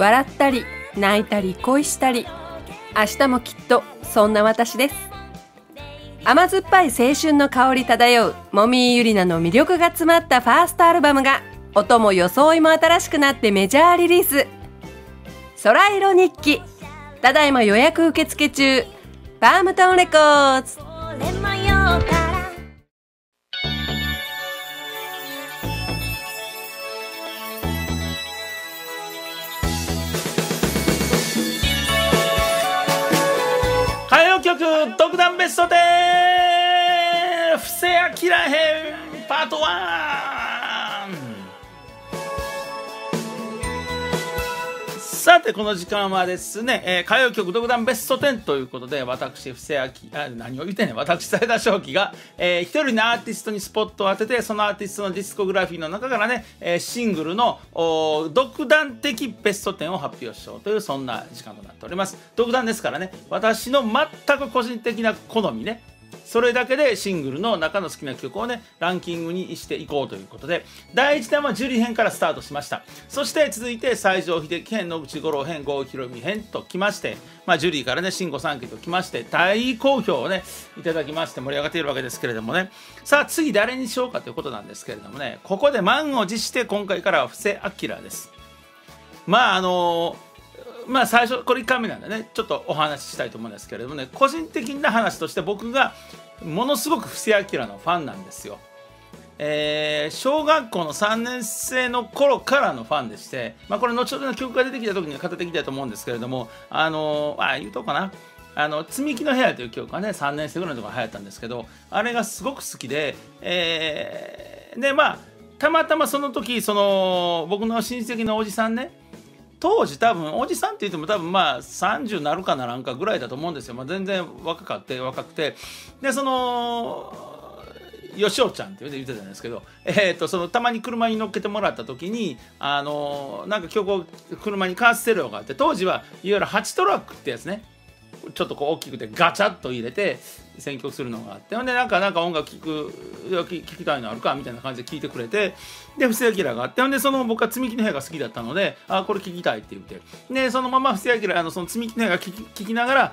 笑ったり泣いたり恋したり明日もきっとそんな私です。甘酸っぱい青春の香り漂うもみーゆりなの魅力が詰まったファーストアルバムが音も装いも新しくなってメジャーリリース。空色日記ただいま予約受付中。バームタウンレコーズ。局独断ベスト10布施明編パート1さてこの時間はですね、えー歌謡曲独断ベスト10ということで私布施明あ何を言ってんねん。私斉田正樹が、えー一人のアーティストにスポットを当ててそのアーティストのディスコグラフィーの中からね、えーシングルの独断的ベスト10を発表しようというそんな時間となっております。独断ですからね私の全く個人的な好みねそれだけでシングルの中の好きな曲をねランキングにしていこうということで第1弾はジュリ編からスタートしました。そして続いて西城秀樹編野口五郎編郷ひろみ編ときまして、まあ、ジュリーからね新吾三家ときまして大好評をねいただきまして盛り上がっているわけですけれどもね。さあ次誰にしようかということなんですけれどもね。ここで満を持して今回からは布施明です。まああのまあ最初これ1回目なんでねちょっとお話ししたいと思うんですけれどもね個人的な話として僕がものすごく布施明のファンなんですよ。えー小学校の3年生の頃からのファンでして、まあ、これ後ほどの曲が出てきた時に語っていきたいと思うんですけれどもあのあ言うとこかなあの積み木の部屋という曲がね3年生ぐらいのとこ流行ったんですけどあれがすごく好きで、えーでまあたまたまその時その僕の親戚のおじさんね当時多分おじさんって言っても多分まあ30なるかならんかぐらいだと思うんですよ、まあ、全然若かって若くて。でそのよしおちゃんって言ってたじゃないですけど、えー、とそのたまに車に乗っけてもらった時にあのなんか曲を車にカーステレオがあって当時はいわゆる8トラックってやつね。ちょっとこう大きくてガチャッと入れて選曲するのがあって。ほんでなんかなんか音楽聴く聞きたいのあるかみたいな感じで聞いてくれて。で布施明があって。ほんでその僕は積み木の部屋が好きだったのであこれ聞きたいって言って。でそのまま布施明あのその積み木の部屋が聞き聞きながら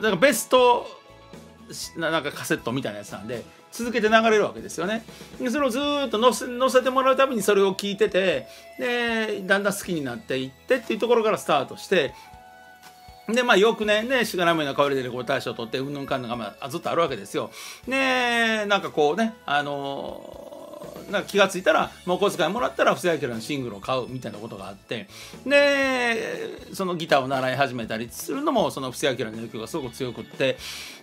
なんかベストななんかカセットみたいなやつなんで続けて流れるわけですよね。でそれをずっと載せ載せてもらうためにそれを聞いててでだんだん好きになっていってっていうところからスタートしてでまあ翌年ねしがらみの香りでレコード大賞を取ってうんぬんかんぬんがまあずっとあるわけですよ。ねなんかこうねあのーなんか気がついたらもうお小遣いもらったら布施明のシングルを買うみたいなことがあってでそのギターを習い始めたりするのもその布施明の影響がすごく強くって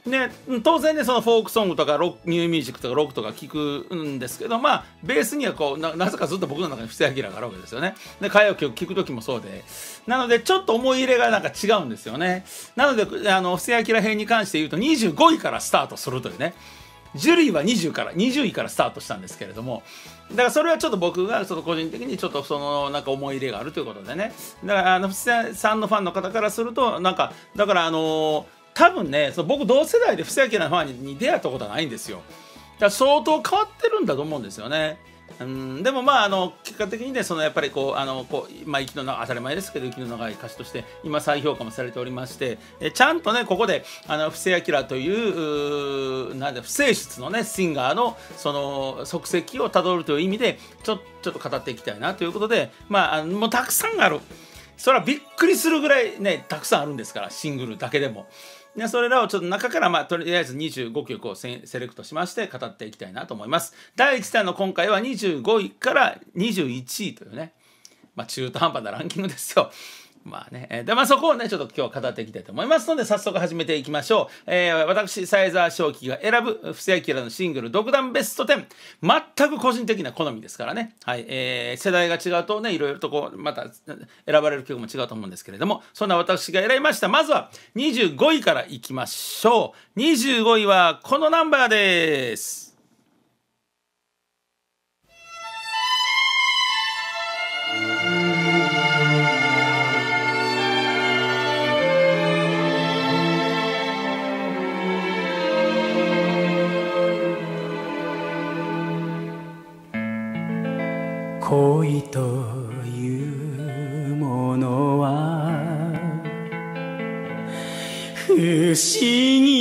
で当然ねそのフォークソングとかロニューミュージックとかロックとか聞くんですけどまあベースにはこうななぜかずっと僕の中に布施明があるわけですよね。で歌謡曲聴く時もそうで。なのでちょっと思い入れがなんか違うんですよね。なのであの布施明編に関して言うと25位からスタートするというね。ジュリーは20から20位からスタートしたんですけれどもだからそれはちょっと僕がその個人的にちょっとそのなんか思い入れがあるということでね。だからあの布施さんのファンの方からするとなんかだからあの多分ねその僕同世代で布施明のファンに出会ったことはないんですよ。だから相当変わってるんだと思うんですよね。うんでもまああの結果的にねそのやっぱりこうあのこうまあ息の長当たり前ですけど息の長い歌手として今再評価もされておりましてえちゃんとねここであの布施明といううなんで不正室のねシンガーのその足跡をたどるという意味でちょちょっと語っていきたいなということでまああのもうたくさんあるそれはびっくりするぐらいねたくさんあるんですからシングルだけでも。でそれらをちょっと中から、まあ、とりあえず25曲をセレクトしまして語っていきたいなと思います。第1弾の今回は25位から21位というね、まあ、中途半端なランキングですよ。まあね、えでまあ、そこをねちょっと今日語っていきたいと思いますので早速始めていきましょう、えー私サイザー正樹が選ぶ布施明のシングル独断ベスト10全く個人的な好みですからね、はい。えー世代が違うとねいろいろとこうまた選ばれる曲も違うと思うんですけれども。そんな私が選びました。まずは25位からいきましょう。25位はこのナンバーです。恋というものは不思議。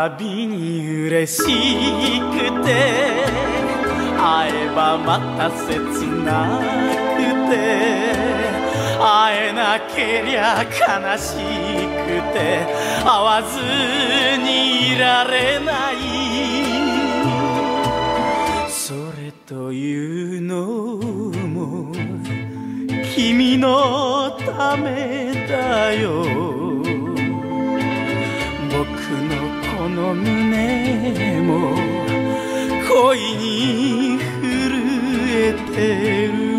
たびに嬉しくて会えばまた切なくて会えなけりゃ悲しくて会わずにいられない。それというのも君のためだよ。胸も恋に震えてる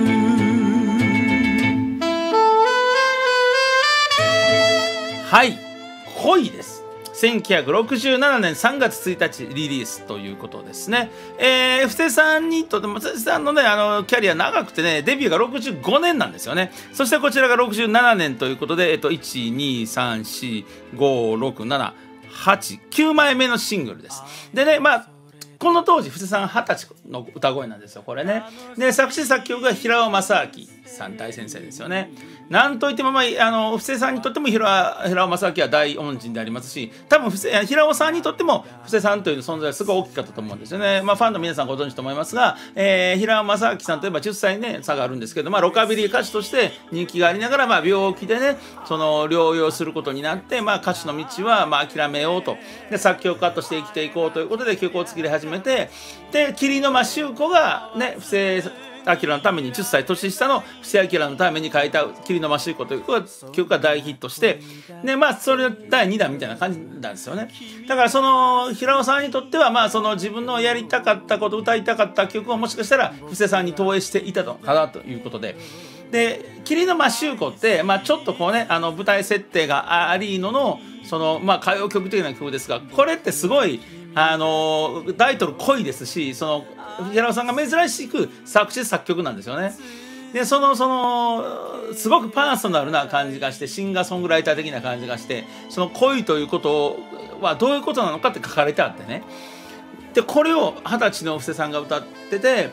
はい恋です1967年3月1日リリースということですね。えー、布施さんにとっても、布施さんのね、あの、キャリア長くてね、デビューが65年なんですよね。そしてこちらが67年ということで、えっと、1、2、3、4、5、6、7、8、9枚目のシングルです。でね、まあ、この当時、布施さん二十歳の歌声なんですよ、これね。で、作詞作曲が平尾正明さん大先生ですよね。なんといっても、まあ、あの、布施さんにとっても平平尾正明は大恩人でありますし、多分布施、平尾さんにとっても布施さんという存在はすごい大きかったと思うんですよね。まあ、ファンの皆さんご存知と思いますが、えー、平尾正明さんといえば10歳ね、差があるんですけど、まあ、ロカビリー歌手として人気がありながら、まあ、病気でね、その、療養することになって、まあ、歌手の道は、まあ、諦めようと。で、作曲家として生きていこうということで曲を作り始めて、で、霧の間修子がね、布施明のために10歳年下の布施明のために書いた「霧の間修子」という曲が大ヒットしてでまあそれ第2弾みたいな感じなんですよねだからその平尾さんにとってはまあその自分のやりたかったこと歌いたかった曲をもしかしたら布施さんに投影していたのかなということで。で「霧の間修子」って、まあ、ちょっとこうねあの舞台設定がありののその、まあ、歌謡曲的な曲ですがこれってすごいあのタイトル濃いですしその平尾さんが珍しく作詞作曲なんですよね。でそのそのすごくパーソナルな感じがしてシンガーソングライター的な感じがしてその恋ということはどういうことなのかって書かれてあってねでこれを二十歳の布施さんが歌ってて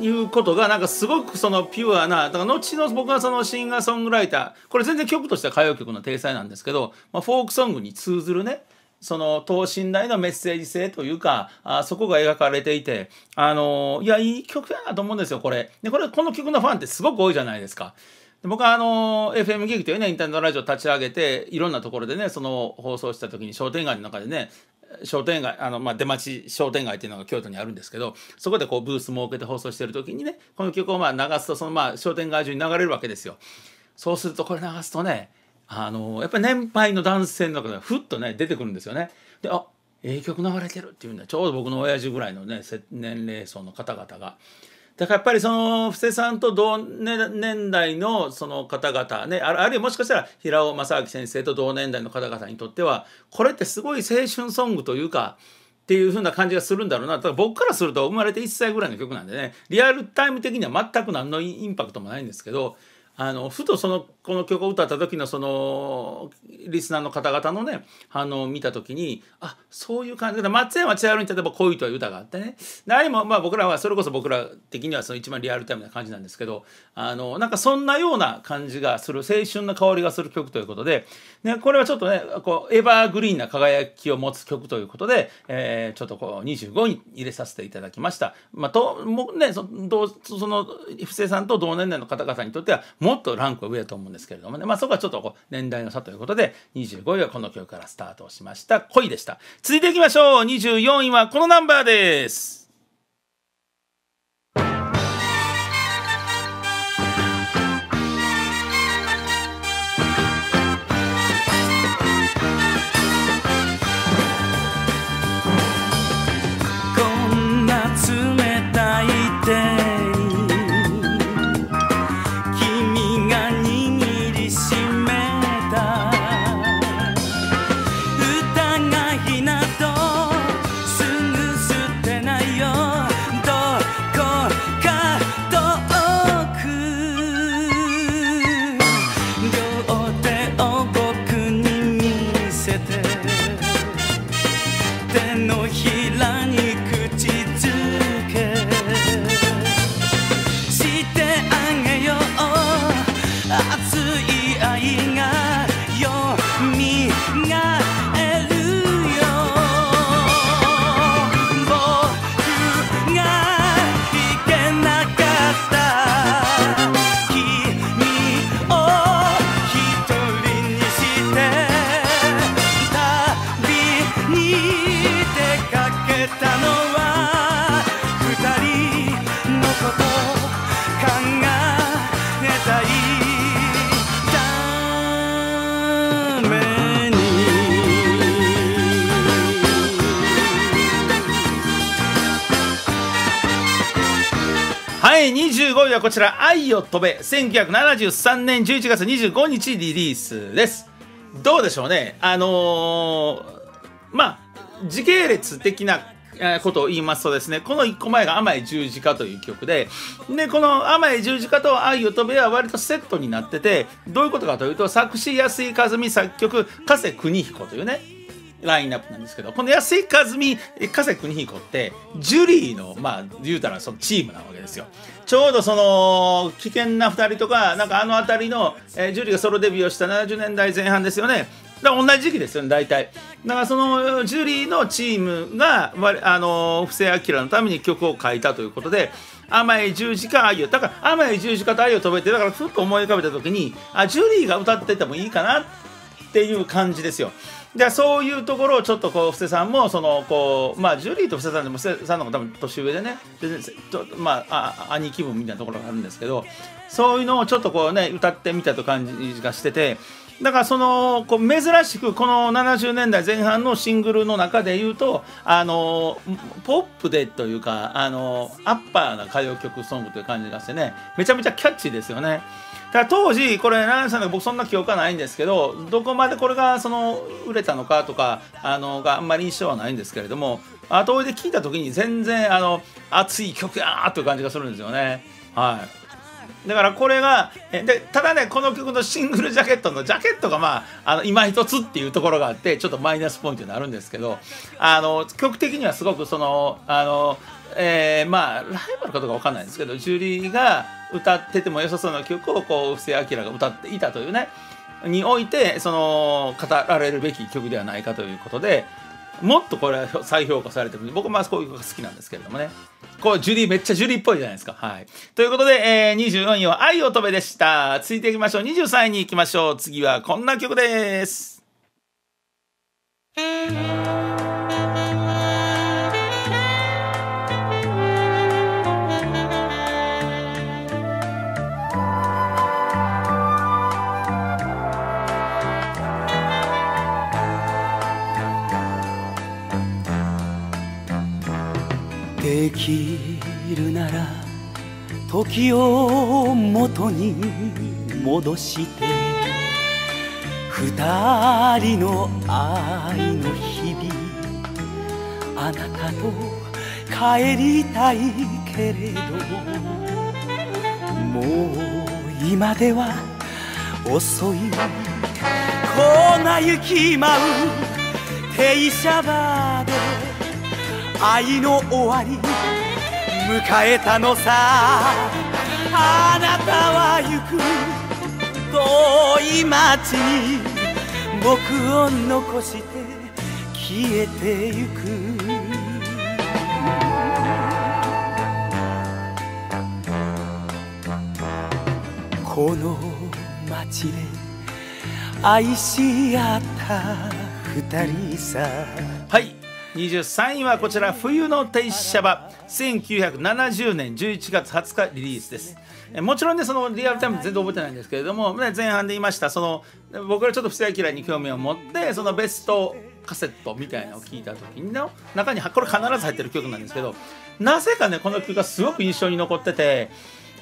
いうことがなんかすごくそのピュアなだから後の僕はそのシンガーソングライターこれ全然曲としては歌謡曲の体裁なんですけど、まあ、フォークソングに通ずるねその等身大のメッセージ性というかあそこが描かれていてあのいやいい曲やなと思うんですよこれでこれこの曲のファンってすごく多いじゃないですか。僕はあの FM ギグというねインターネットラジオを立ち上げていろんなところでねその放送した時に商店街の中でね商店街あの、まあ、出町商店街っていうのが京都にあるんですけどそこでこうブース設けて放送してる時にねこの曲をまあ流すとそのまあ商店街中に流れるわけですよ。そうするとこれ流すとねあのやっぱり年配の男性の中でふっとね出てくるんですよね。であええ曲流れてるっていうんだちょうど僕の親父ぐらいのね年齢層の方々が。だからやっぱりその布施さんと同年代のその方々ねあるいはもしかしたら平尾正明先生と同年代の方々にとってはこれってすごい青春ソングというかっていう風な感じがするんだろうなだ僕からすると生まれて1歳ぐらいの曲なんでねリアルタイム的には全く何のインパクトもないんですけどあのふとそのこの曲を歌った時のそのリスナーの方々のね反応を見た時にあそういう感じで松山千春に例えば「恋」という歌があってね何もまあ僕らはそれこそ僕ら的にはその一番リアルタイムな感じなんですけどあのなんかそんなような感じがする青春の香りがする曲ということで、ね、これはちょっとねこうエバーグリーンな輝きを持つ曲ということで、えー、ちょっとこう25に入れさせていただきました。まあ、ともねそその布施さんと同年代の方々にとってはもっとランクは上だと思うんですけれどもね、まあ、そこはちょっとこう年代の差ということで25位はこの曲からスタートしました。恋でした。続いていきましょう。24位はこのナンバーです。はい25位はこちら「愛を飛べ」1973年11月25日リリースです。どうでしょうね。あのーまあ時系列的なことを言いますとですねこの1個前が「甘い十字架」という曲ででこの「甘い十字架」と「愛を飛べ」は割とセットになっててどういうことかというと作詞安井和美作曲加瀬邦彦というねラインナップなんですけどこの安井和美加瀬邦彦ってジュリーのまあ言うたらそのチームなわけですよ。ちょうどその危険な2人とかなんかあの辺りの、えージュリーがソロデビューをした70年代前半ですよね。だから同じ時期ですよね大体。だからそのジュリーのチームがわあの布施明のために曲を書いたということで甘い十字架愛をだから甘い十字架と愛を飛べてだからふっと思い浮かべた時にあジュリーが歌っててもいいかなっていう感じですよ。でそういうところをちょっとこう布施さんもそのこうまあジュリーと布施さんでも布施さんの方が多分年上でねまああ兄貴分みたいなところがあるんですけどそういうのをちょっとこうね歌ってみたと感じがしててだからそのこう珍しくこの70年代前半のシングルの中で言うとあのポップでというかあのアッパーな歌謡曲ソングという感じがしてねめちゃめちゃキャッチーですよね。だ当時これ奈良さんが僕そんな記憶はないんですけどどこまでこれがその売れたのかとかあのがあんまり印象はないんですけれども後追いで聞いた時に全然あの熱い曲やーという感じがするんですよね。はいだからこれがでただねこの曲のシングルジャケットのジャケットがまああの今一つっていうところがあってちょっとマイナスポイントになるんですけどあの曲的にはすごくそのあのえーまあライバルかどうかわかんないんですけどジュリーが歌ってても良さそうな曲をこう布施明が歌っていたというね。においてその語られるべき曲ではないかということでもっとこれは再評価されてる。僕まあこういう曲が好きなんですけれどもね。こうジュリーめっちゃジュリーっぽいじゃないですか。はい。ということで、えー、24位は「愛を飛べ」でした。続いていきましょう。23位に行きましょう。次はこんな曲です。できるなら時を元に戻して二人の愛の日々あなたと帰りたいけれどもう今では遅い。粉雪舞う停車場愛の終わり迎えたのさ。あなたは行く遠い街に僕を残して消えてゆく。この街で愛し合った二人さ。はい。23位はこちら「冬の停車場」1970年11月20日リリースですもちろんねそのリアルタイム全然覚えてないんですけれども、前半で言いましたその僕らちょっと布施明に興味を持ってそのベストカセットみたいなのを聞いた時の中にこれ必ず入ってる曲なんですけどなぜかねこの曲がすごく印象に残ってて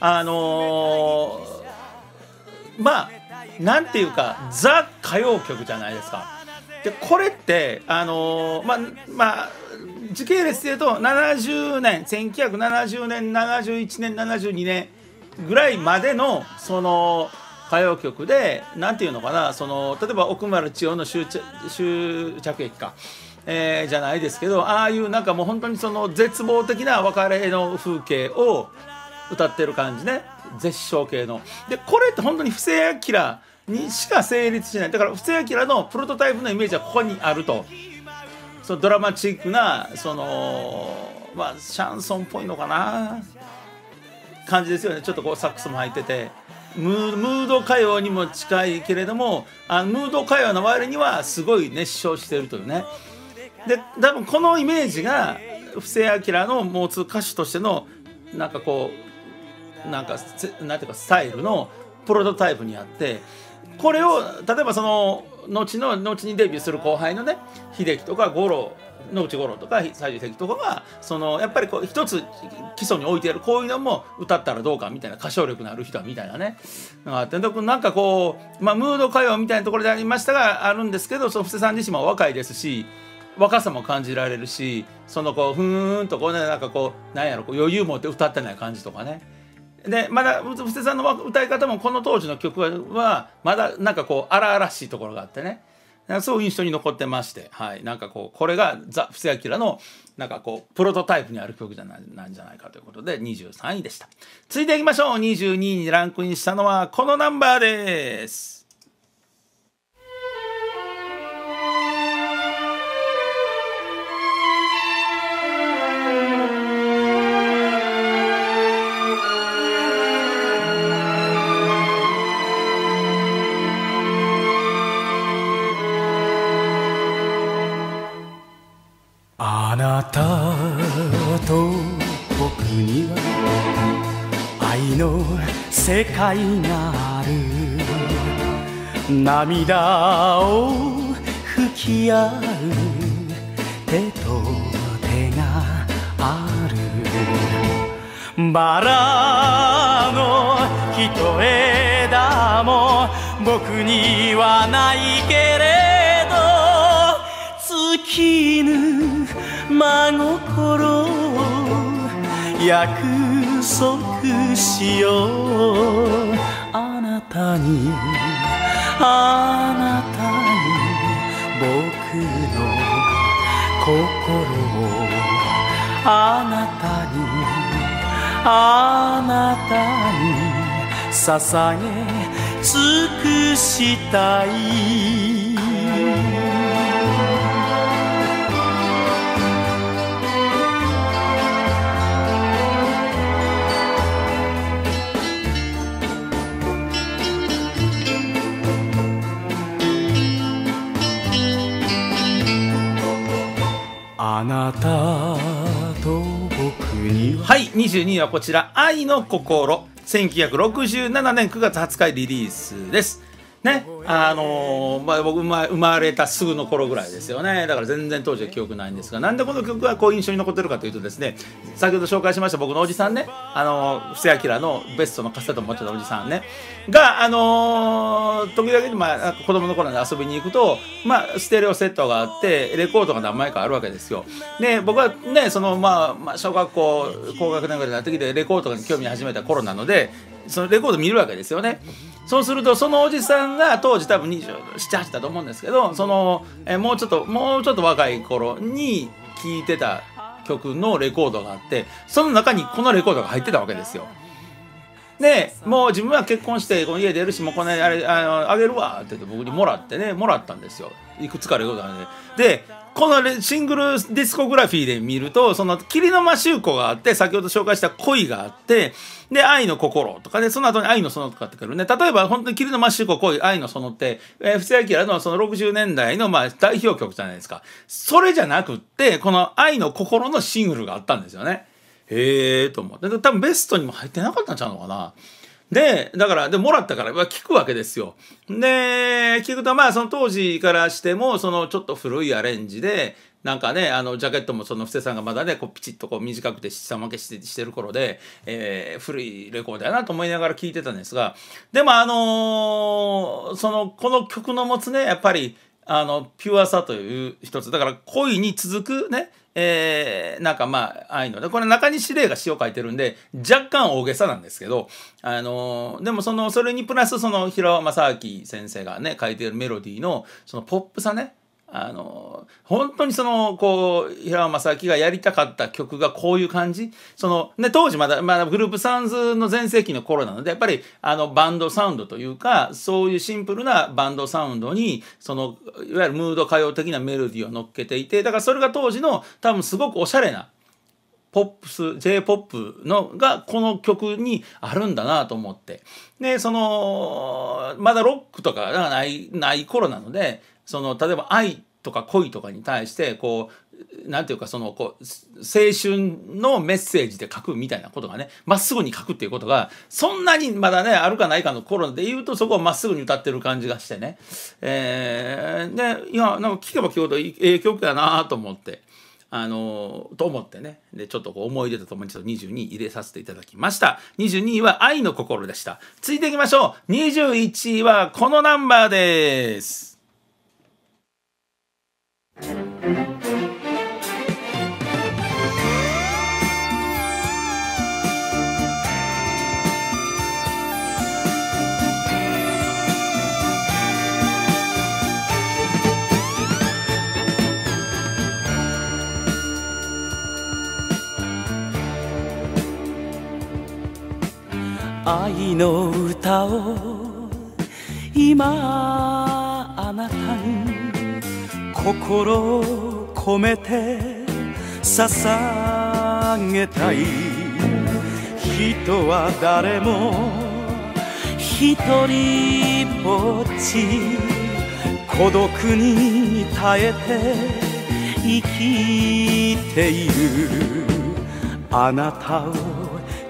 あのーまあなんていうかザ歌謡曲じゃないですか。でこれってあのーまあまあ時系列で言うと70年1970年71年72年ぐらいまでのその歌謡曲でなんていうのかなその例えば奥丸千代の終着終着駅か。えーじゃないですけどああいうなんかもう本当にその絶望的な別れの風景を歌ってる感じね絶唱系のでこれって本当に布施明にしか成立しない。だから布施明のプロトタイプのイメージはここにあると。そのドラマチックなそのまあシャンソンっぽいのかな。感じですよね。ちょっとこうサックスも入ってて。ムード歌謡にも近いけれどもあムード歌謡の割にはすごい熱唱してるというね。で多分このイメージが布施明の持つ歌手としてのなんかこうなんかなんていうかスタイルのプロトタイプにあって。これを例えばその後の後にデビューする後輩のね秀樹とか五郎野口五郎とか西城秀樹とかがそのやっぱりこう一つ基礎に置いてあるこういうのも歌ったらどうかみたいな歌唱力のある人はみたいなねあってなんかこう、まあ、ムード歌謡みたいなところでありましたがあるんですけどその布施さん自身も若いですし若さも感じられるしそのこうふーんとこうねなんかこうなんやろこう余裕持って歌ってない感じとかね。でまだ布施さんの歌い方もこの当時の曲はまだなんかこう荒々しいところがあってね。そう印象に残ってまして、はい、なんかこうこれがザ・布施明のなんかこうプロトタイプにある曲じゃないなんじゃないかということで23位でした。続いていきましょう。22位にランクインしたのはこのナンバーです。たと僕には愛の世界がある涙を吹き合う手と手があるバラの一枝も僕にはないけれど尽きぬ真心約束しよう。あなたにあなたに僕の心をあなたにあなたに捧げ尽くしたい。22位はこちら「愛の心」1967年9月20日リリースです。ね。あのー、まあ、僕生まれたすぐの頃ぐらいですよね。だから全然当時は記憶ないんですが。なんでこの曲がこう印象に残ってるかというとですね先ほど紹介しました僕のおじさんね。あのー、布施明のベストのカセット持ってたおじさんね。があのー、時々、まあ、子供の頃に遊びに行くと、まあ、ステレオセットがあってレコードが何枚かあるわけですよ。で僕はねその、まあ、まあ小学校高学年ぐらいになってきてレコードに興味始めた頃なのでそのレコード見るわけですよね。そうするとそのおじさんが当時多分278だと思うんですけどそのえもうちょっともうちょっと若い頃に聴いてた曲のレコードがあってその中にこのレコードが入ってたわけですよ。でもう自分は結婚してこの家出るしもうこのあれあのあげるわって言って僕にもらってねもらったんですよいくつかレコードがねでこのシングルディスコグラフィーで見ると、その霧の間集子があって、先ほど紹介した恋があって、で、愛の心とかで、その後に愛の園とかってくるね。例えば、本当に霧の間集子恋、愛の園って、えー、布施明のその60年代のまあ代表曲じゃないですか。それじゃなくって、この愛の心のシングルがあったんですよね。へえーと思って。多分ベストにも入ってなかったんちゃうのかな。で、だから、で、もらったから、聞くわけですよ。で、聞くと、まあ、その当時からしても、そのちょっと古いアレンジで、なんかね、あの、ジャケットもその布施さんがまだね、こう、ピチッとこう短くて下負けしてしてる頃で、えー、古いレコードやなと思いながら聞いてたんですが、でもあのー、その、この曲の持つね、やっぱり、あの、ピュアさという一つ。だから、恋に続くね、えー、なんかまあ、ああいうので、これ中西霊が詩を書いてるんで、若干大げさなんですけど、あのー、でもその、それにプラスその、平尾正明先生がね、書いてるメロディーの、そのポップさね、あの本当にそのこう平尾正明がやりたかった曲がこういう感じ？その、ね、当時まだ、まだグループサウンズの全盛期の頃なのでやっぱりあのバンドサウンドというかそういうシンプルなバンドサウンドにそのいわゆるムード歌謡的なメロディーを乗っけていてだからそれが当時の多分すごくおしゃれなポップス j p o p のがこの曲にあるんだなと思って。でそのまだロックとかがないない頃なのでその例えば「愛」とか恋とかに対してこうなんていうかそのこう青春のメッセージで書くみたいなことがねまっすぐに書くっていうことがそんなにまだねあるかないかの頃で言うとそこをまっすぐに歌ってる感じがしてね。えー、でいやなんか聞けば聞くほどええ曲やなと思って。あのと思ってね。でちょっとこう思い出とともにちょっと22位入れさせていただきました。22位は愛の心でした。続いていきましょう。21位はこのナンバーです。愛の歌を今あなたに心を込めて捧げたい。人は誰も一人ぼっち孤独に耐えて生きている。あなたを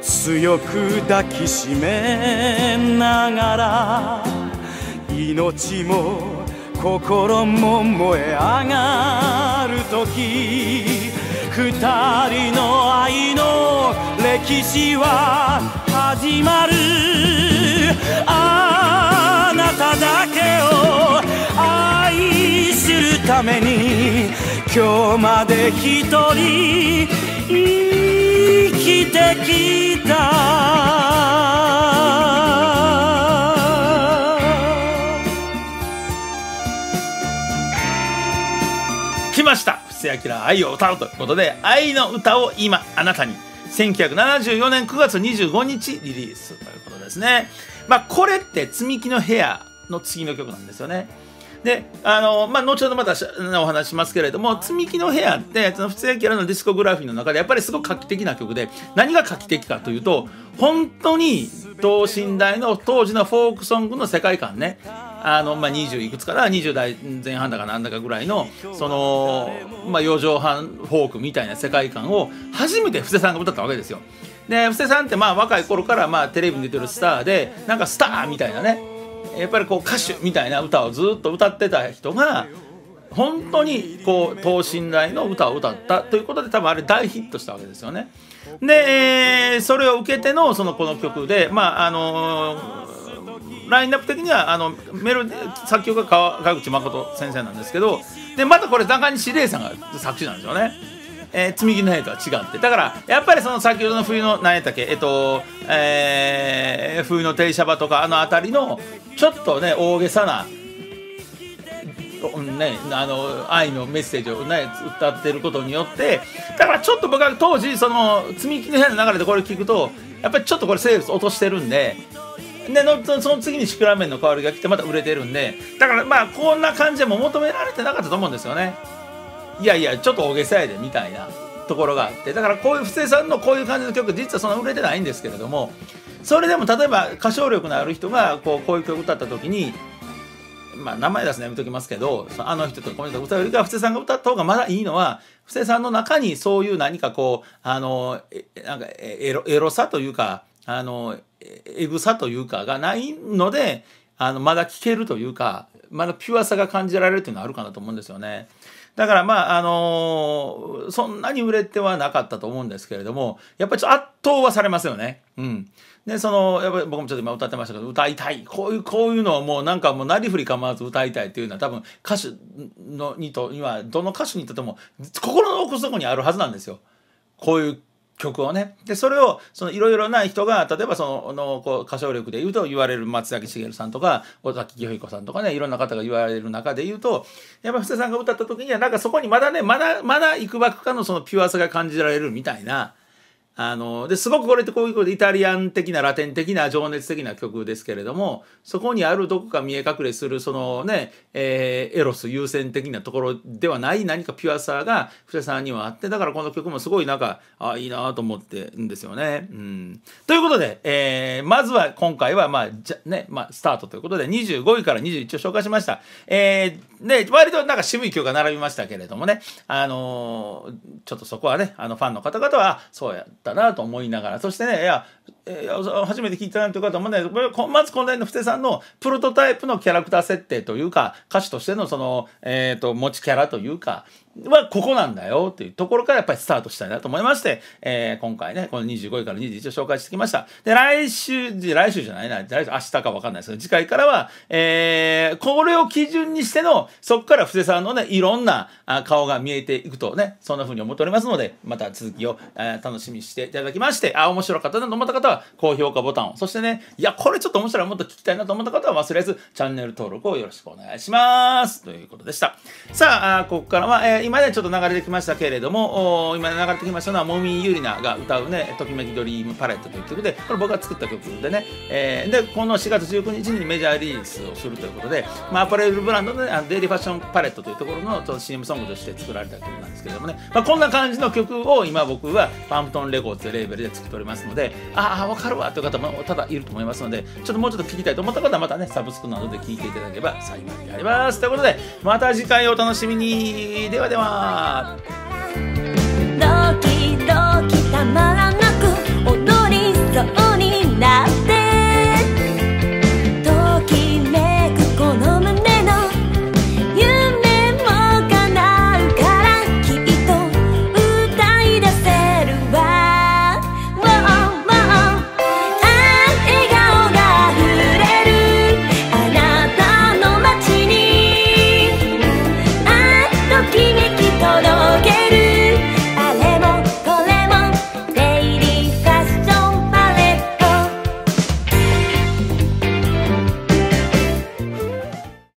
強く抱きしめながら命も心も燃え上がる時二人の愛の歴史は始まる。あなただけを愛するために今日まで一人生きてきた。瀬明愛を歌うということで愛の歌を今あなたに1974年9月25日リリースということですねまあこれって積み木の部屋の次の曲なんですよねであのまあ後ほどまたお話しますけれども「積み木の部屋」ってその普通野球のディスコグラフィーの中でやっぱりすごく画期的な曲で何が画期的かというと本当に等身大の当時のフォークソングの世界観ね。あの、まあ、20いくつから20代前半だかなんだかぐらいのその、まあ、4畳半フォークみたいな世界観を初めて布施さんが歌ったわけですよ。で布施さんってまあ若い頃からまあテレビに出てるスターでなんかスターみたいなねやっぱりこう歌手みたいな歌をずっと歌ってた人が本当にこう等身大の歌を歌ったということで多分あれ大ヒットしたわけですよね。で、えー、それを受けてのそのこの曲でまああのー、ラインナップ的にはあのメロディ作曲が川口誠先生なんですけどでまたこれ中西礼さんが作詞なんですよね。えー、積み木の部屋とは違ってだからやっぱりその先ほどの冬の何やったっけ？えっと、えー、冬の停車場とかあの辺りのちょっとね大げさなね、あの愛のメッセージを、ね、歌ってることによってだからちょっと僕は当時その積み木の部屋の流れでこれ聞くとやっぱりちょっとこれセールス落としてるんででその次にシクラメンの香りが来てまた売れてるんでだからまあこんな感じでも求められてなかったと思うんですよね。いやいやちょっと大げさやでみたいなところがあってだからこういう布施さんのこういう感じの曲実はそんな売れてないんですけれどもそれでも例えば歌唱力のある人がこうこういう曲歌った時にまあ名前出すのやめときますけどあの人とこの人が歌うよりか布施さんが歌った方がまだいいのは布施さんの中にそういう何かこうあのなんかエロエロさというかあのエグさというかがないのであのまだ聴けるというかまだピュアさが感じられるというのはあるかなと思うんですよね。だからまああのー、そんなに売れてはなかったと思うんですけれどもやっぱりちょっと圧倒はされますよね。うん、でそのやっぱり僕もちょっと今歌ってましたけど歌いたいこういうこういうのをもうなんかもうなりふり構わず歌いたいっていうのは多分歌手のにと今どの歌手にとっても心の奥底にあるはずなんですよ。こういう曲をね。でそれをそのいろいろな人が例えばそののこう歌唱力で言うと言われる松崎しげるさんとか尾崎紀彦さんとかねいろんな方が言われる中で言うとやっぱ布施さんが歌った時にはなんかそこにまだねまだまだいくばくかのそのピュアさが感じられるみたいなあのですごくこれってこういうことでイタリアン的なラテン的な情熱的な曲ですけれどもそこにあるどこか見え隠れするそのね、えー、エロス優先的なところではない何かピュアさが布施さんにはあってだからこの曲もすごいなんかあいいなと思ってんですよね。うん、ということで、えー、まずは今回はまあじゃね、まあ、スタートということで25位から21を紹介しました。えー、ね割となんか渋い曲が並びましたけれどもねあのー、ちょっとそこはねあのファンの方々はそうやったなと思いながら。そしてねいや、えー、初めて聞いたなとい。う方もねまずこの辺の布施さんのプロトタイプのキャラクター設定というか歌手としてのその、えーと、持ちキャラというかはここなんだよっていうところからやっぱりスタートしたいなと思いまして、えー、今回ねこの25位から21を紹介してきました。で来週来週じゃないな来週明日か分かんないですけど次回からは、えー、これを基準にしてのそこから布施さんのねいろんな顔が見えていくとねそんな風に思っておりますのでまた続きを、えー、楽しみにしていただきましてあ面白かったなと思った方は高評価ボタンをそしてね。いやこれちょっと面白いもっと聞きたいなと思った方は忘れずチャンネル登録をよろしくお願いします。ということでした。さあここからは、えー、今ねちょっと流れてきましたけれどもお今流れてきましたのはモミーユリナが歌うね「ときめきドリームパレット」という曲でこれ僕が作った曲でね、えー、でこの4月19日にメジャーリリースをするということで、まあ、アパレルブランドの、ね、デイリーファッションパレットというところの CM ソングとして作られた曲なんですけれどもね、まあ、こんな感じの曲を今僕はパンプトンレコードというレーベルで作っておりますのであああ、わかるわという方もただいると思いますのでちょっともうちょっと聞きたいと思った方はまたねサブスクなどで聞いていただければ幸いであります。ということでまた次回お楽しみに。ではでは。ドキドキたまら